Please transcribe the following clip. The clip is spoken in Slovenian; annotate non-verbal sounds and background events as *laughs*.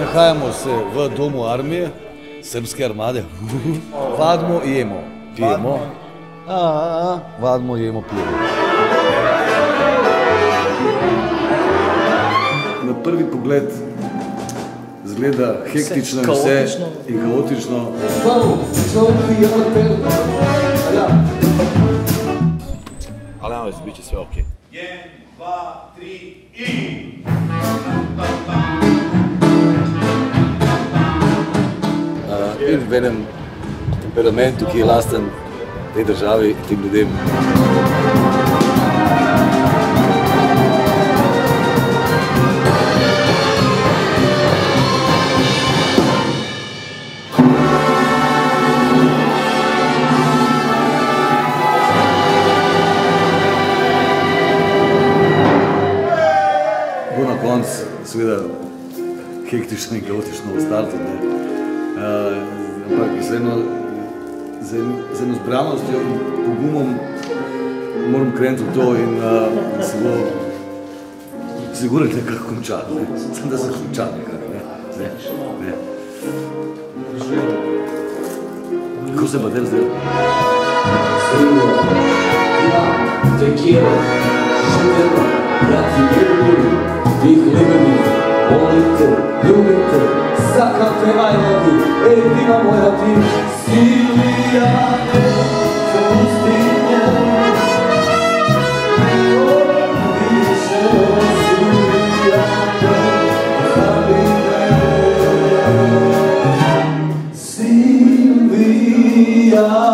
Nahajamo se v domu armije, srpske armade. *laughs* Vadimo, jemo, pijemo. A, a, a, vadimo, jemo, pijemo. Na prvi pogled zgleda hektično in vse kaotično. in kaotično. Ali ajmo, bit će sve okej. Uh, in v enem temperamentu, ki je lasten tej državi in tem ljudem. Koncu seveda hektično in kaotično v startu. Ne. Uh, ampak z eno, z, en, z eno zbranostjo in pogumom moram krenuti v to in uh, se bo sigurno nekako končalo. Ne. Samo da se konča nekako. Ne. Ne. Ne. Kako se pa te zdaj? Te quiero, živelo, Big Liberty, Bonito, Newington, Sacramento, Miami, Edina Moyati, Siriano, vai Yeah.